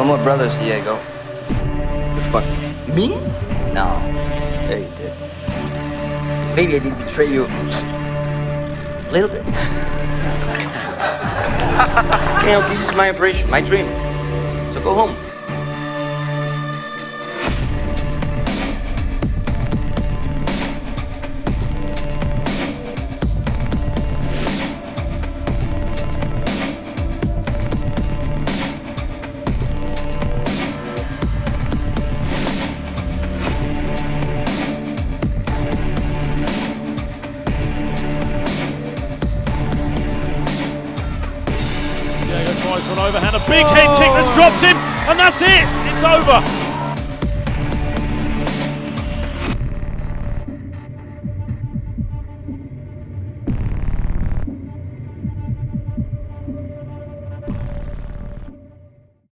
No more brothers, Diego. The fuck? Me? No. Yeah, you did. Maybe I did betray you. A little bit. you know, this is my operation, my dream. So go home. Tries for an overhand, a big head kick that's dropped him, and that's it. It's over.